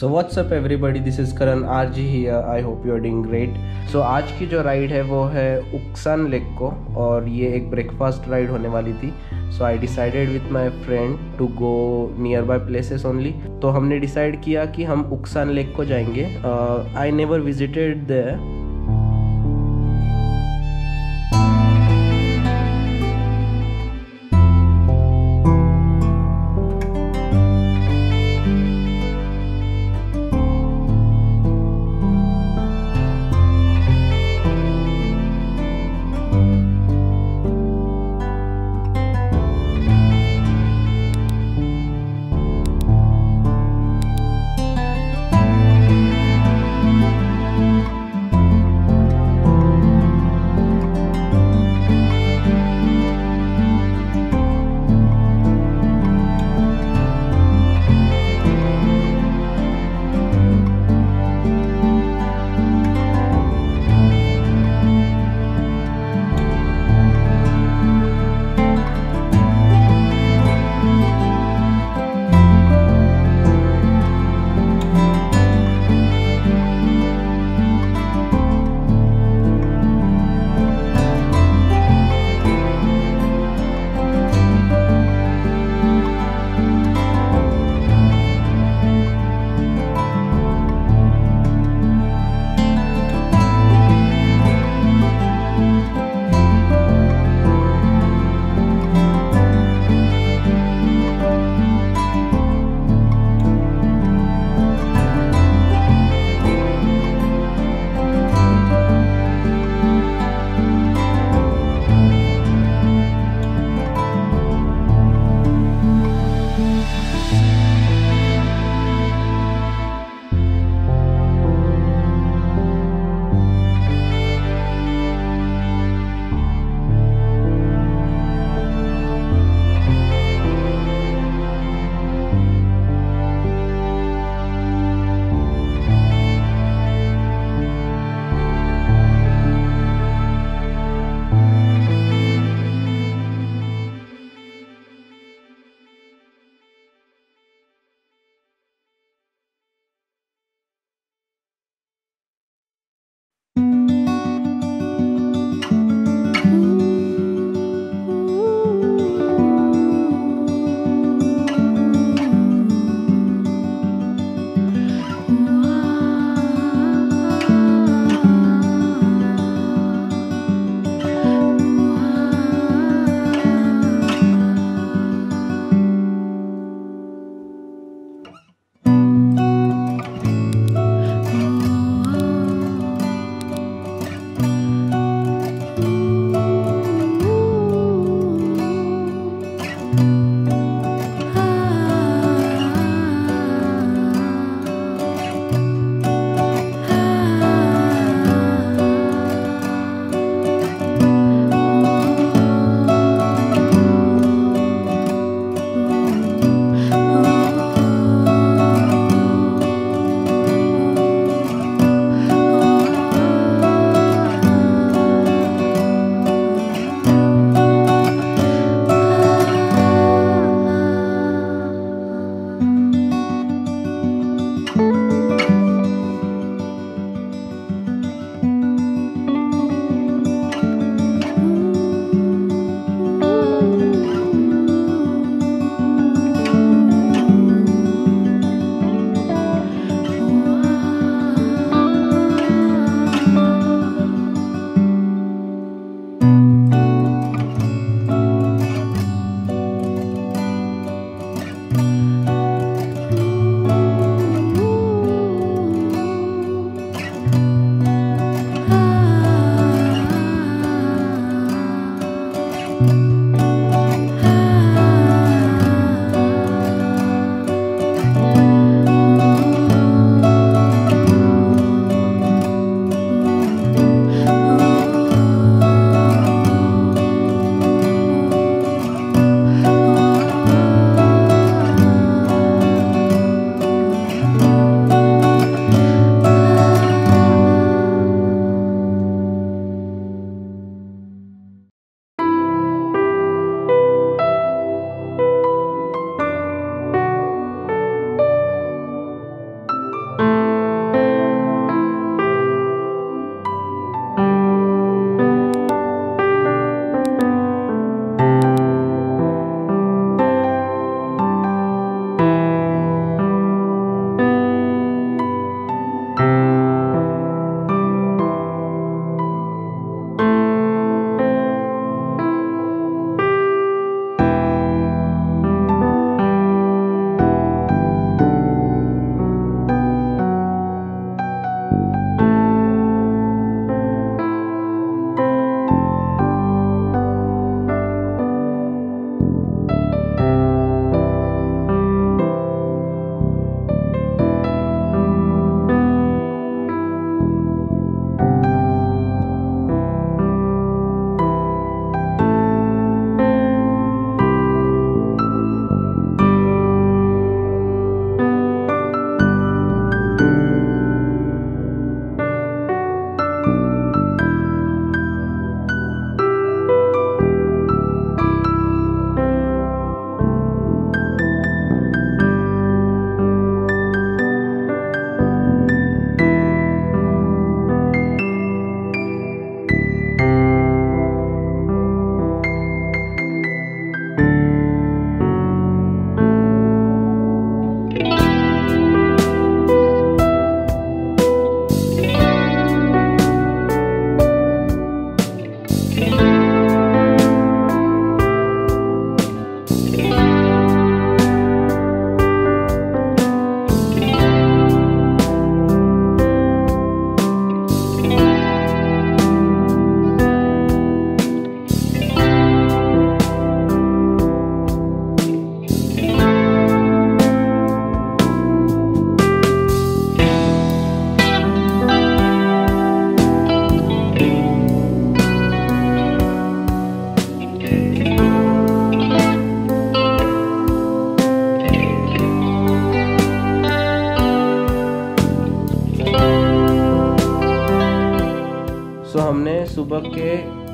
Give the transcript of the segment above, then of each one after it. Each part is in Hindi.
So what's up everybody this is Karan R G here I hope you are doing great so आज की जो राइड है वो है उक्सान लेक को, और ये एक ब्रेकफास्ट राइड होने वाली थी। So I decided with my friend to go nearby places only तो हमने डिसाइड किया कि हम उक्सान लेक को जाएँगे। आई नेवर विजिटेड द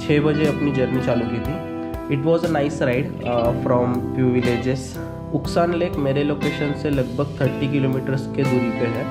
छः बजे अपनी जर्नी चालू की थी। It was a nice ride from few villages Uksan lake मेरे लोकेशन से लगभग 30 किलोमीटर्स के दूरी पे है।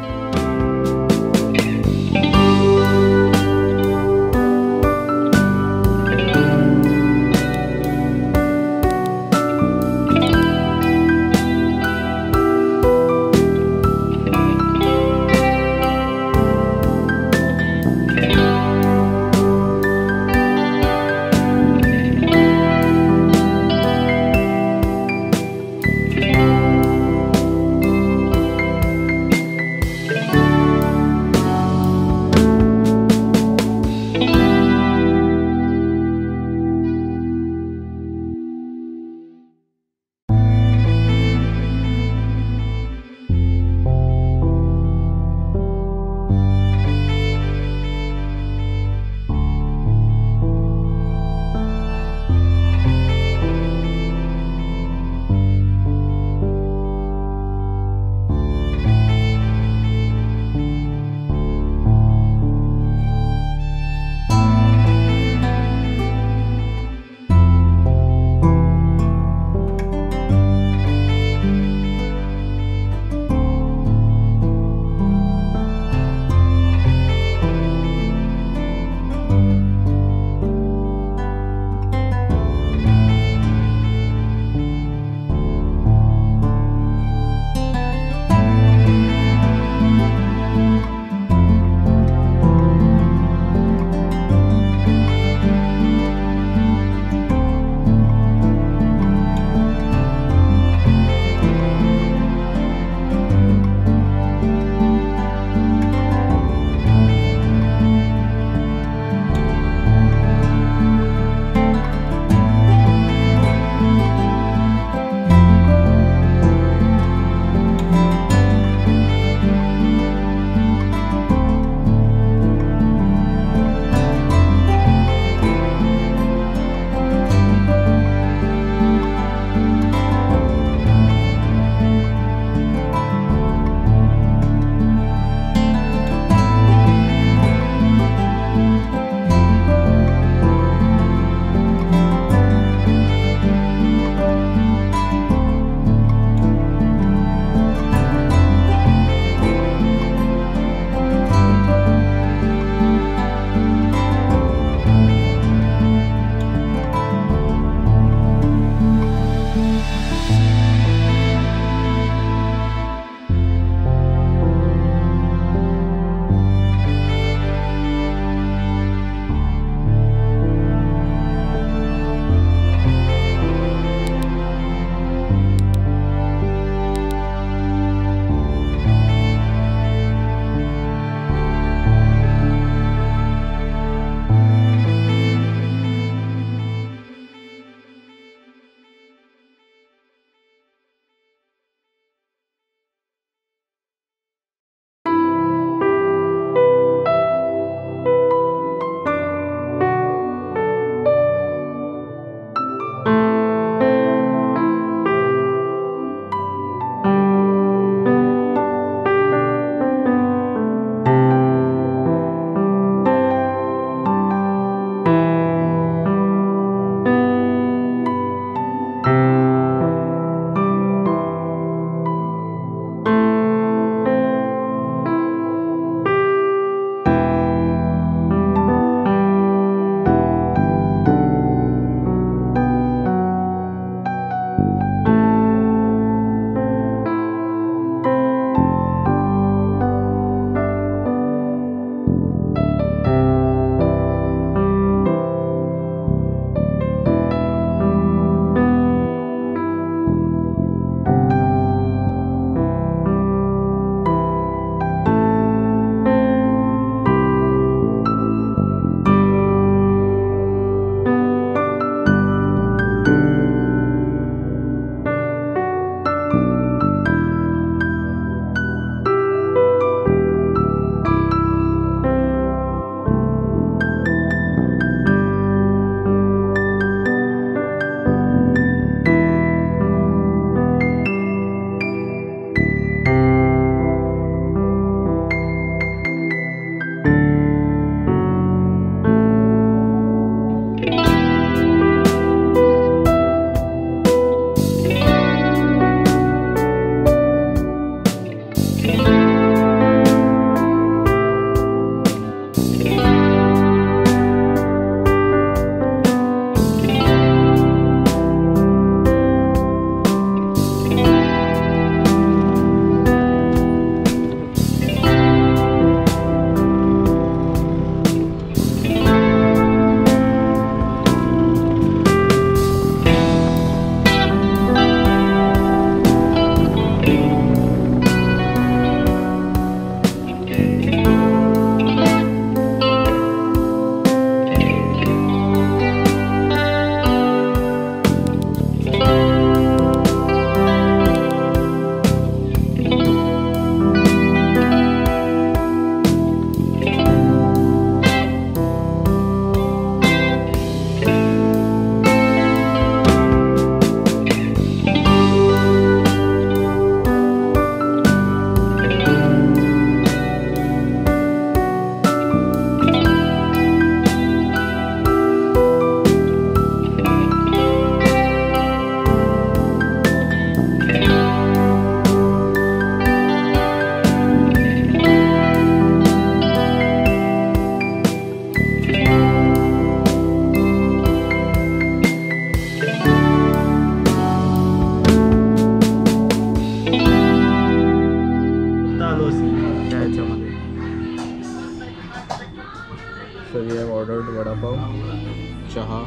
Ordered vada pav, chaha,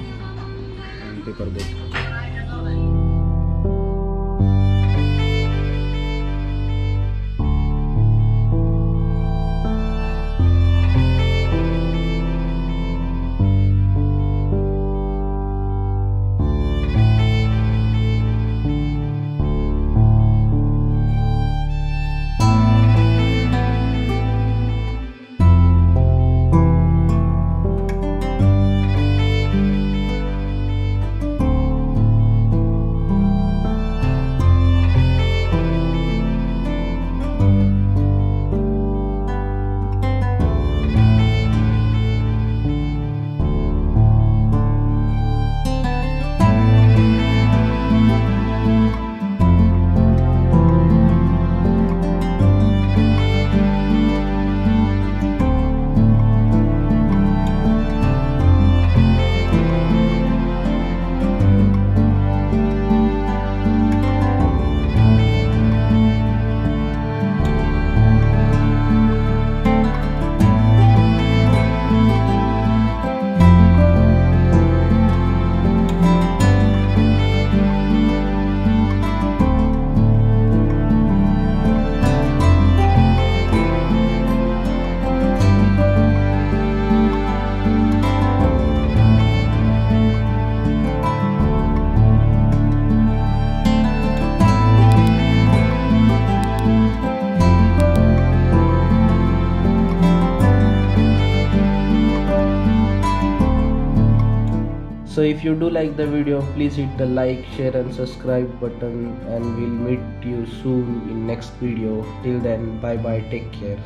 and if you do like the video please hit the like share and subscribe button and we'll meet you soon in next video. Till then bye bye take care.